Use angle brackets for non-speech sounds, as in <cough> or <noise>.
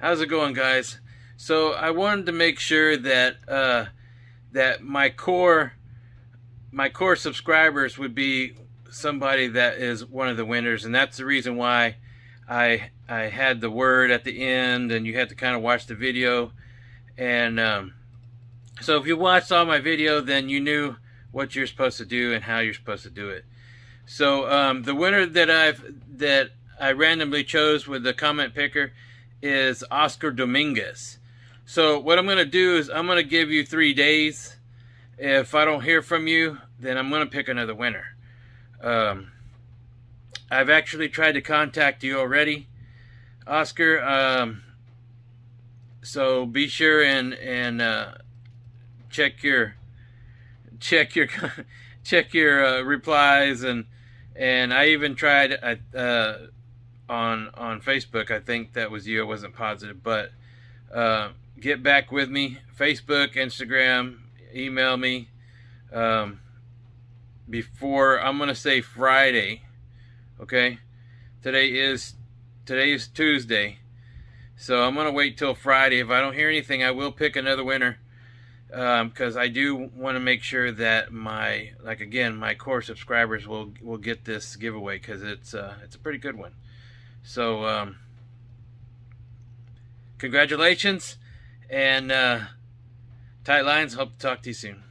How's it going, guys? So I wanted to make sure that uh, that my core my core subscribers would be somebody that is one of the winners, and that's the reason why I I had the word at the end, and you had to kind of watch the video. And um, so if you watched all my video, then you knew what you're supposed to do and how you're supposed to do it. So um, the winner that I've that I randomly chose with the comment picker is Oscar Dominguez. So what I'm going to do is I'm going to give you three days. If I don't hear from you, then I'm going to pick another winner. Um, I've actually tried to contact you already, Oscar. Um, so be sure and and uh, check your check your <laughs> check your uh, replies and and I even tried uh, on on Facebook. I think that was you. I wasn't positive, but uh, get back with me. Facebook, Instagram, email me. Um, before I'm gonna say Friday. Okay, today is today is Tuesday, so I'm gonna wait till Friday. If I don't hear anything, I will pick another winner because um, I do want to make sure that my like again my core subscribers will will get this giveaway because it's uh, it's a pretty good one. So um, congratulations and uh, tight lines. Hope to talk to you soon.